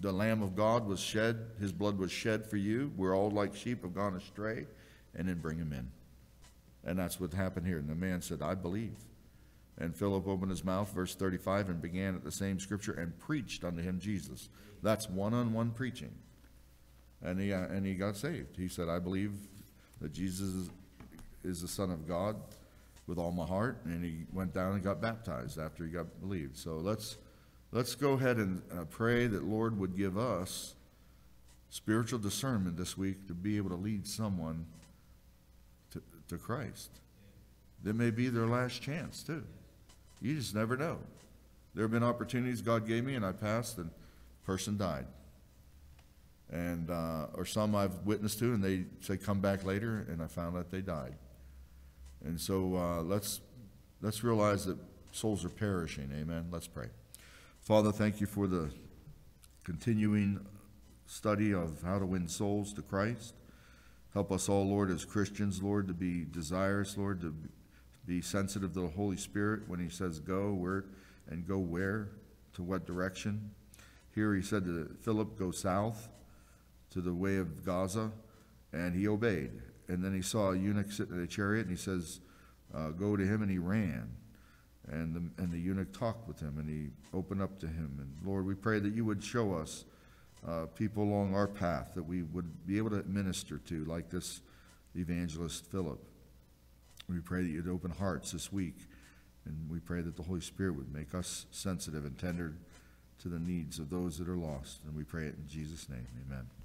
the Lamb of God was shed, his blood was shed for you. We're all like sheep have gone astray, and then bring him in. And that's what happened here. And the man said, I believe. And Philip opened his mouth, verse 35, and began at the same scripture and preached unto him Jesus. That's one on one preaching. And he, uh, and he got saved. He said, I believe that Jesus is, is the Son of God with all my heart. And he went down and got baptized after he got believed. So let's, let's go ahead and uh, pray that Lord would give us spiritual discernment this week to be able to lead someone to, to Christ. That may be their last chance, too. You just never know. There have been opportunities God gave me, and I passed, and person died. And, uh, or some I've witnessed to, and they say, come back later, and I found out they died. And so uh, let's, let's realize that souls are perishing. Amen. Let's pray. Father, thank you for the continuing study of how to win souls to Christ. Help us all, Lord, as Christians, Lord, to be desirous, Lord, to be sensitive to the Holy Spirit when He says go, where, and go where, to what direction. Here He said to Philip, go south to the way of Gaza, and he obeyed. And then he saw a eunuch sitting in a chariot, and he says, uh, go to him, and he ran. And the, and the eunuch talked with him, and he opened up to him. And Lord, we pray that you would show us uh, people along our path that we would be able to minister to, like this evangelist Philip. We pray that you'd open hearts this week, and we pray that the Holy Spirit would make us sensitive and tender to the needs of those that are lost. And we pray it in Jesus' name. Amen.